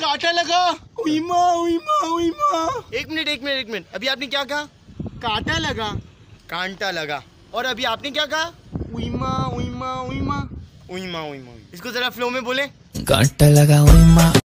काटा लगा। उईमा उईमा उईमा एक मिनट एक मिनट एक मिनट। अभी आपने क्या कहा? काटा लगा। कांटा लगा। और अभी आपने क्या कहा? उईमा उईमा उईमा उईमा उईमा इसको जरा फ्लो में बोले। कांटा लगा हुई